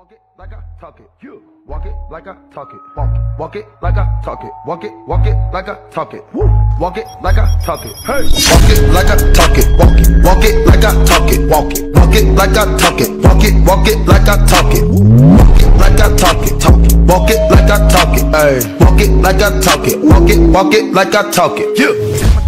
Walk it like I talk it. You walk it like I talk it. Walk it. Walk it like I talk it. Walk it. Walk it like I talk it. Woo. Walk it like I talk it. Hey. Walk it like I talk it. Walk it. Walk it like I talk it. Walk it. Walk it like I talk it. Walk it. Walk it like I talk it. Walk it like I talk it. Talk it. Walk it like I talk it. Hey. Walk it like I talk it. Walk it. Walk it like I talk it. Yeah.